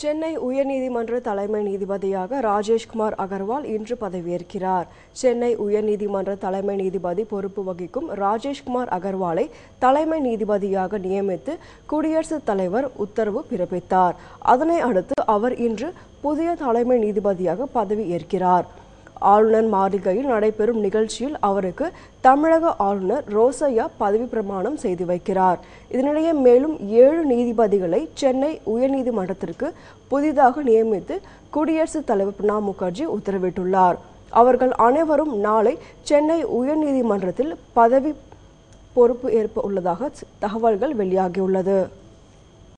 சென்னை உயர்நீதிமன்ற தலைமை நீதிபதியாக ராஜேஷ்குமார் அகர்வால் இன்று பதவியேற்கிறார். சென்னை உயர்நீதிமன்ற தலைமை நீதிபதி பொறுப்பு வகிக்கும் ராஜேஷ்குமார் அகர்வாலை தலைமை நீதிபதியாக நியமித்து குடியரசுத் தலைவர் உத்தரவு பிறப்பித்தார். அதனை அடுத்து அவர் இன்று புதிய தலைமை நீதிபதியாக பதவி ஏற்கிறார் ஆளுநர் மாளிகையில் நடைபெறும் நிகழ்ச்சியில் அவருக்கு தமிழக ஆளுநர் ரோசையா பதவி பிரமாணம் செய்து வைக்கிறார். இதனிடையே மேலும் ஏழு நீதிபதிகளை சென்னை உயர்நீதிமன்றத்திற்கு புதிதாக நியமித்து குடியரசுத் தலைவர் பிரணாப் முகர்ஜி உத்தரவிட்டுள்ளார். அவர்கள் அனைவரும் நாளை சென்னை உயர்நீதிமன்றத்தில் பதவி பொறுப்பு ஏற்ப உள்ளதாக தகவல்கள் வெளியாகியுள்ளது.